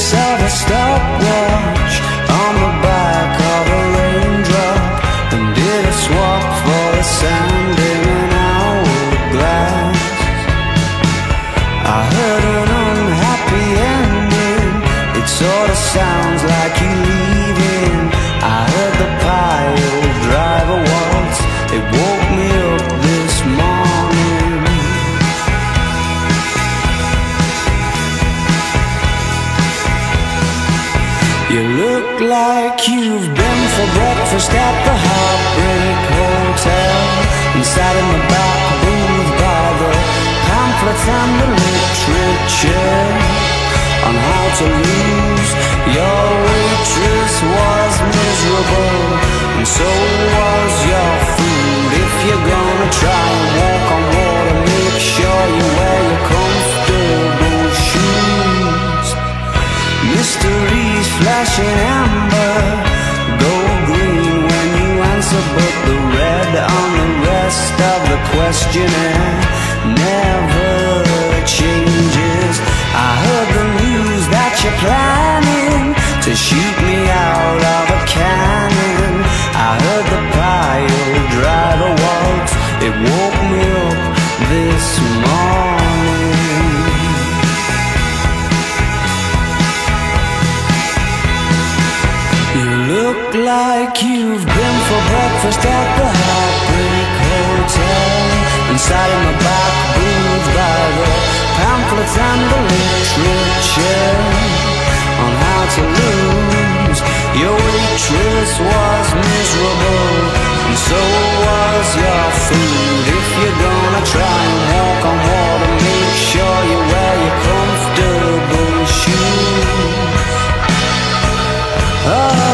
face a stopwatch on the back of a raindrop and did a swap for the sand look like you've been for breakfast at the Heartbreak Hotel. Inside in the back booth by the pamphlets and the literature on how to lose. Your waitress was miserable, and so answer, but the red on the rest of the questionnaire never changes. I heard the news that you're planning to shoot me out of a cannon. I heard the pile driver waltz, it woke me up this morning. look like you've been for breakfast at the Heartbreak Hotel. Inside of my back booth by the pamphlets and the literature On how to lose. Your waitress was miserable And so was your food. If you're gonna try and walk on water Make sure you wear your comfortable shoes. Oh.